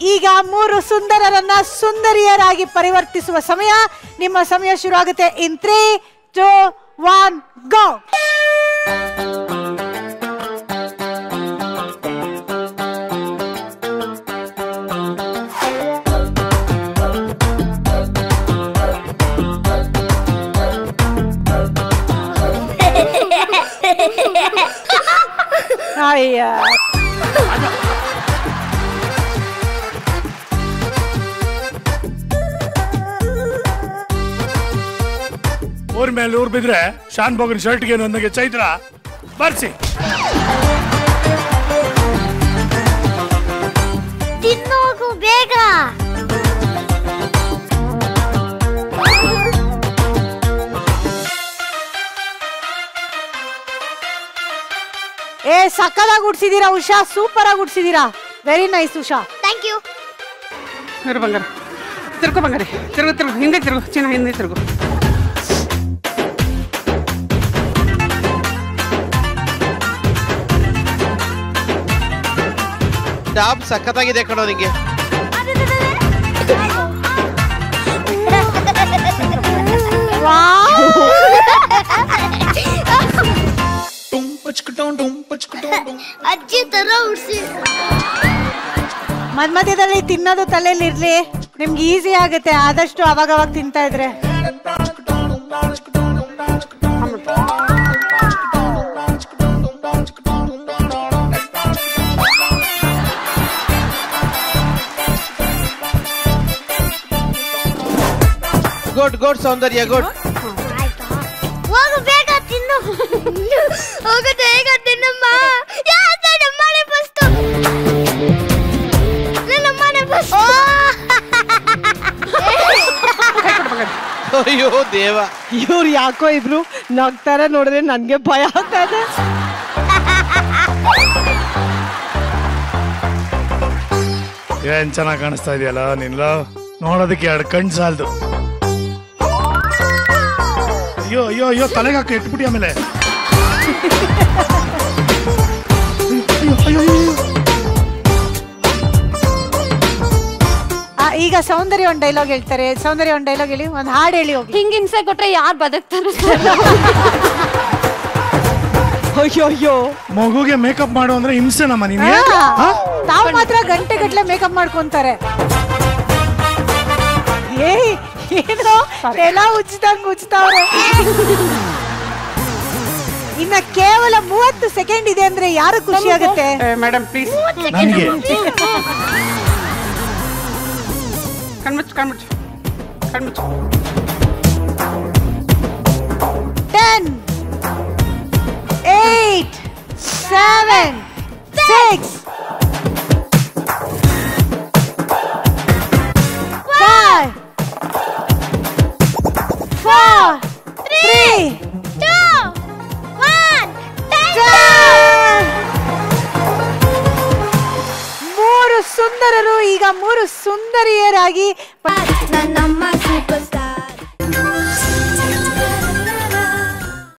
ಈಗ ಮೂರು ಸುಂದರರನ್ನ ಸುಂದರಿಯರಾಗಿ ಪರಿವರ್ತಿಸುವ ಸಮಯ. ನಿಮ್ಮ ಸಮಯ ಶುರುವಾಗುತ್ತೆ in three two one go ಅಯ್ಯ. ಊರ್ ಮೇಲೆ ಊರ್ ಬಿದ್ರೆ ಶಾನ್ ಬೋಗನ್ ಶರ್ಟ್ಗೆ ನನಗೆ ಚೈತ್ರ. ಬರ್ಸಿ. ತಿನ್ನೋಗು ಬೇಗ. ಏ ಸಕ್ಕದಾಗಿ ಉಡ್ಸಿದೀರಾ ಉಷಾ? ಸೂಪರ್ ಆಗಿ ಉಡ್ಸಿದೀರಾ? Very nice Usha. Thank you ಬಂಗಾರ. ತಿರ್ಗು ಬಂಗಾರ. ತಿರುಗು ತಿರುಗು. ಹಿಂದೆ ತಿರುಗು. ಚಿನ್ನ ಹಿಂದೆ ತಿರುಗು. ಟಾಪ್ ಸಖತ್ತಾಗಿದೆ ಕಣೋ ನಿಂಗೆ. ಅಜ್ಜಿ ತರ ಉಡ್ಸಿ. ಮಧ್ಯ ಮಧ್ಯದಲ್ಲಿ ತಿನ್ನೋದು ತಲೆಯಲ್ಲಿ ಇರ್ಲಿ. ನಿಮ್ಗೆ ಈಸಿ ಆಗುತ್ತೆ. ಆದಷ್ಟು ಅವಾಗ ಅವಾಗ ತಿಂತಾ ಇದ್ರೆ. Good good Soundarya good. ಹೋಗು ಬೇಗ ತಿನ್ನು. ಹೋಗು ಬೇಗ ತಿನ್ನಮ್ಮ. ಯಾ ನಮ್ಮನೆ ಫಸ್ಟ್ ನಮ್ಮನೆ ಫಸ್ಟ್ ಅಯ್ಯೋ ದೇವ. ಇವ್ರು ಯಾಕೋ ಇಬ್ರು ನಗ್ತಾರ ನೋಡಿದ್ರೆ ನನ್ಗೆ ಭಯ ಆಗ್ತಾ ಇದೆ. ಏನ್ ಚೆನ್ನಾಗಿ ಕಾಣಿಸ್ತಾ ಇದೆಯಲ್ಲ ನಿನ್ಲ ನೋಡೋದಕ್ಕೆ ಎರಡು ಕಣ್ ಸಾಲದು. ಅಯ್ಯೋ ಅಯ್ಯೋ ಅಯ್ಯೋ ತಲೆಗೆ ಹಾಕಿ ಇಟ್ಬಿಟ್ಟು ಆಮೇಲೆ. ಆ, ಈಗ ಸೌಂದರ್ಯ ಒಂದ್ ಡೈಲಾಗ್ ಹೇಳ್ತಾರೆ. ಸೌಂದರ್ಯ ಒಂದ್ ಡೈಲಾಗ್ ಹೇಳಿ ಒಂದ್ ಹಾಡ್ ಹೇಳಿ ಹೋಗಿ. ಹಿಂಗ್ ಹಿಂಸೆ ಕೊಟ್ರೆ ಯಾರು ಬದುಕ್ತಾರೆ? ಅಯ್ಯೋ ಅಯ್ಯೋ ಮಗುಗೆ ಮೇಕಪ್ ಮಾಡು ಅಂದ್ರೆ ಹಿಂಸೆ ನಮ್ಮ ನಿಮಗೆ? ಹಾ, ತಾವು ಮಾತ್ರ ಗಂಟೆ ಗಟ್ಲೆ ಮೇಕಪ್ ಮಾಡ್ಕೊಂತಾರೆ. ಏ ಏನೋ ಎಲ್ಲ ಉಜ್ಜಿದಂಗ್ ಉಜ್ತಾವ್ರೆ ಇನ್ನ ಕೇವಲ ಮೂವತ್ತು ಸೆಕೆಂಡ್ ಇದೆ ಅಂದ್ರೆ ಯಾರು ಖುಷಿ ಆಗುತ್ತೆ ಮೇಡಮ್ ಪ್ಲೀಸ್ ನನಗೆ. ಕಣ್ಮುಚ್ಚು ಕಣ್ಮುಚ್ಚು. ಕಣ್ಮುಚ್ಚು. ಟೆನ್ ಏಟ್ ಸೆವೆನ್ ಸಿಕ್ಸ್ ಈಗ ಮೂರು ಸುಂದರಿಯರಾಗಿ ನನ್ನಮ್ಮ